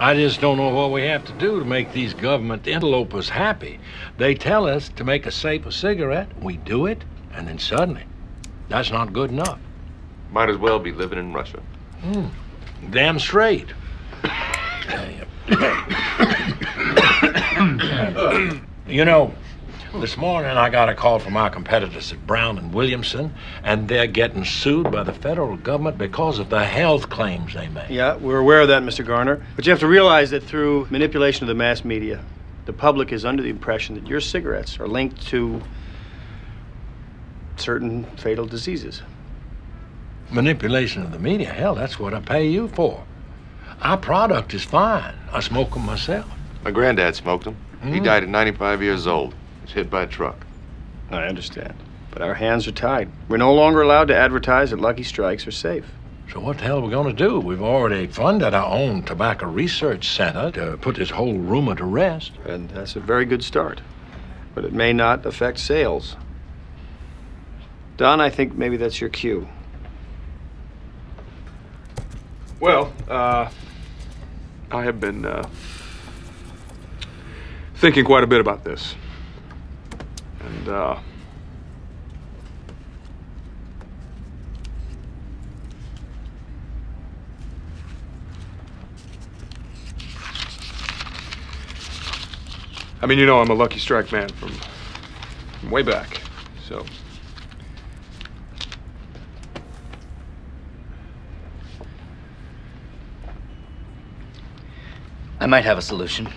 I just don't know what we have to do to make these government interlopers happy. They tell us to make a safer cigarette, we do it, and then suddenly, that's not good enough. Might as well be living in Russia. Mm. Damn straight. you know, this morning I got a call from our competitors at Brown and Williamson, and they're getting sued by the federal government because of the health claims they make. Yeah, we're aware of that, Mr. Garner. But you have to realize that through manipulation of the mass media, the public is under the impression that your cigarettes are linked to certain fatal diseases. Manipulation of the media? Hell, that's what I pay you for. Our product is fine. I smoke them myself. My granddad smoked them. Mm. He died at 95 years old was hit by a truck. I understand. But our hands are tied. We're no longer allowed to advertise that Lucky Strikes are safe. So what the hell are we going to do? We've already funded our own tobacco research center to put this whole rumor to rest. And that's a very good start. But it may not affect sales. Don, I think maybe that's your cue. Well, uh, I have been uh, thinking quite a bit about this. And, uh, I mean, you know, I'm a Lucky Strike man from, from way back, so. I might have a solution.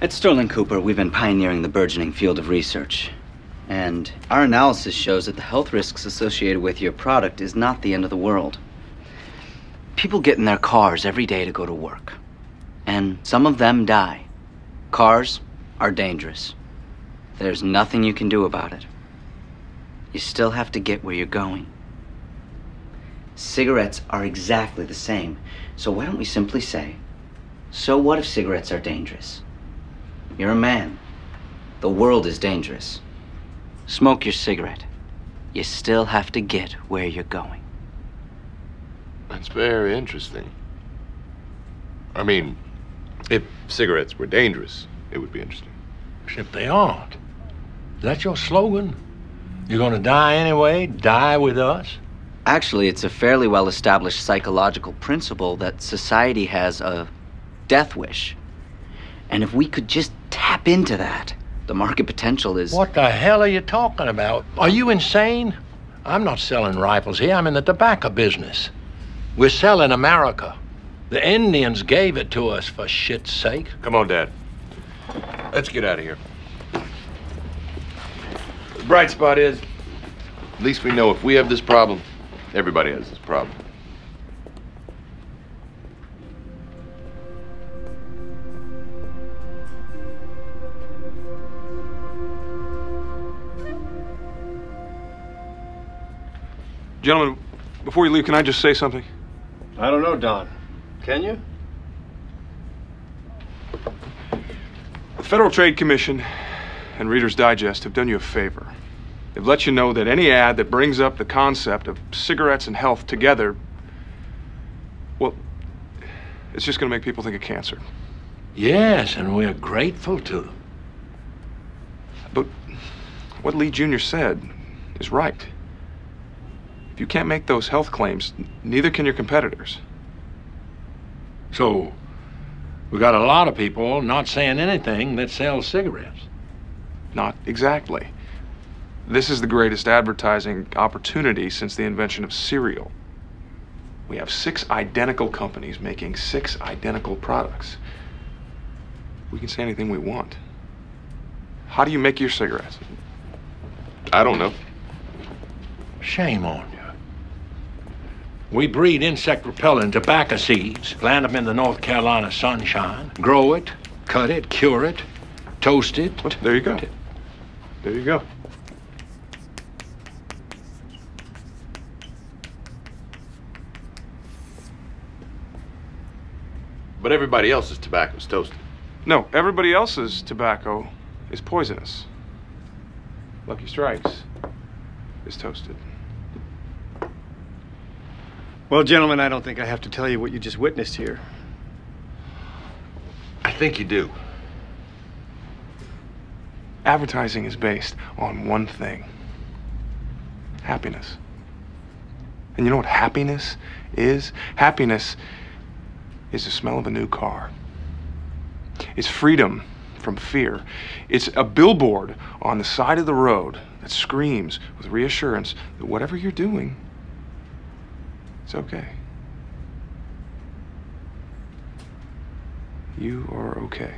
At Sterling Cooper, we've been pioneering the burgeoning field of research. And our analysis shows that the health risks associated with your product is not the end of the world. People get in their cars every day to go to work. And some of them die. Cars are dangerous. There's nothing you can do about it. You still have to get where you're going. Cigarettes are exactly the same. So why don't we simply say, so what if cigarettes are dangerous? You're a man. The world is dangerous. Smoke your cigarette. You still have to get where you're going. That's very interesting. I mean, if cigarettes were dangerous, it would be interesting. If they aren't. Is that your slogan? You're gonna die anyway? Die with us? Actually, it's a fairly well established psychological principle that society has a death wish. And if we could just tap into that, the market potential is. What the hell are you talking about? Are you insane? I'm not selling rifles here. I'm in the tobacco business. We're selling America. The Indians gave it to us for shit's sake. Come on, Dad. Let's get out of here. The bright spot is, at least we know if we have this problem, everybody has this problem. Gentlemen, before you leave, can I just say something? I don't know, Don. Can you? The Federal Trade Commission and Reader's Digest have done you a favor. They've let you know that any ad that brings up the concept of cigarettes and health together, well, it's just going to make people think of cancer. Yes, and we're grateful to them. But what Lee Jr. said is right. If you can't make those health claims, neither can your competitors. So, we got a lot of people not saying anything that sells cigarettes. Not exactly. This is the greatest advertising opportunity since the invention of cereal. We have six identical companies making six identical products. We can say anything we want. How do you make your cigarettes? I don't know. Shame on you. We breed insect repellent tobacco seeds, plant them in the North Carolina sunshine, grow it, cut it, cure it, toast it. Well, there you go. There you go. But everybody else's tobacco is toasted. No, everybody else's tobacco is poisonous. Lucky Strikes is toasted. Well, gentlemen, I don't think I have to tell you what you just witnessed here. I think you do. Advertising is based on one thing happiness. And you know what happiness is? Happiness is the smell of a new car. It's freedom from fear. It's a billboard on the side of the road that screams with reassurance that whatever you're doing, it's okay. You are okay.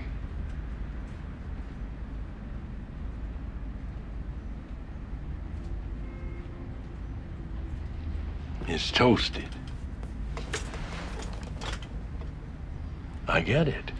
It's toasted. I get it.